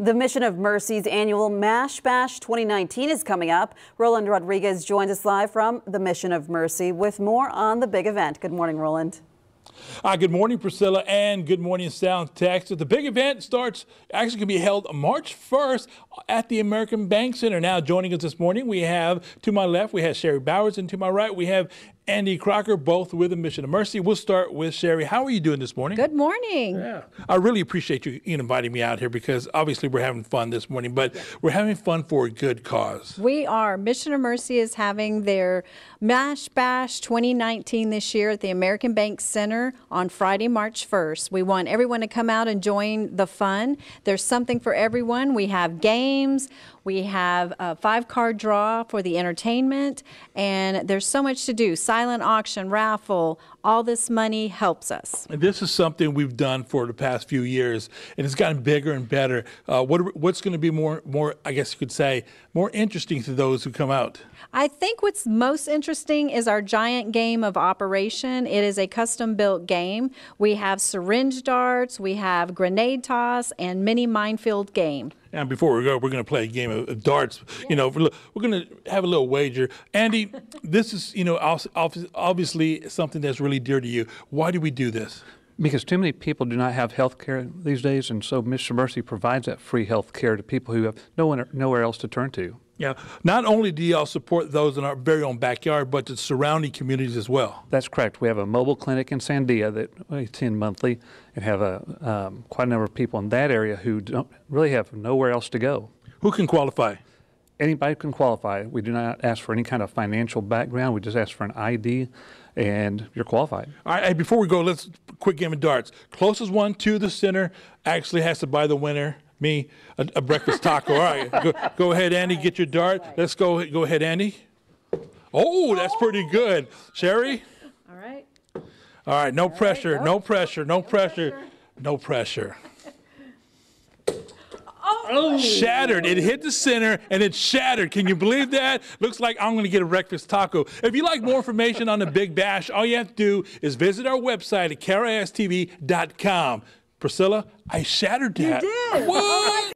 The Mission of Mercy's annual MASH Bash 2019 is coming up. Roland Rodriguez joins us live from the Mission of Mercy with more on the big event. Good morning, Roland. Uh, good morning, Priscilla, and good morning, South Texas. The big event starts actually going to be held March 1st at the American Bank Center. Now, joining us this morning, we have to my left, we have Sherry Bowers, and to my right, we have Andy Crocker, both with the Mission of Mercy. We'll start with Sherry. How are you doing this morning? Good morning. Yeah. I really appreciate you inviting me out here because obviously we're having fun this morning, but we're having fun for a good cause. We are. Mission of Mercy is having their MASH Bash 2019 this year at the American Bank Center on Friday, March 1st. We want everyone to come out and join the fun. There's something for everyone. We have games, we have a five card draw for the entertainment, and there's so much to do silent auction, raffle, all this money helps us. And this is something we've done for the past few years, and it's gotten bigger and better. Uh, what, what's going to be more, more, I guess you could say, more interesting to those who come out? I think what's most interesting is our giant game of operation. It is a custom built game. We have syringe darts, we have grenade toss, and mini minefield game. And before we go, we're going to play a game of, darts. Yeah. You know, we're, we're going to have a little wager. Andy, this is, you know, obviously something that's really dear to you. Why do we do this? Because too many people do not have health care these days, and so Mr. Mercy provides that free health care to people who have no one, nowhere else to turn to. Yeah. Not only do y'all support those in our very own backyard, but the surrounding communities as well. That's correct. We have a mobile clinic in Sandia that we attend monthly and have a, um, quite a number of people in that area who don't really have nowhere else to go. Who can qualify? Anybody can qualify. We do not ask for any kind of financial background. We just ask for an ID and you're qualified. All right, before we go, let's quick game of darts. Closest one to the center actually has to buy the winner me a, a breakfast taco. All right, go, go, ahead, Andy, get your dart. Let's go. Go ahead, Andy. Oh, that's pretty oh. good. Sherry. All right. All right, no All pressure, right, no. no pressure, no, no pressure, pressure, no pressure. Oh. oh. Shattered. It hit the center and it shattered. Can you believe that? Looks like I'm going to get a breakfast taco. If you'd like more information on the Big Bash, all you have to do is visit our website at KRISTV.com. Priscilla, I shattered that. You did. Whoa! Oh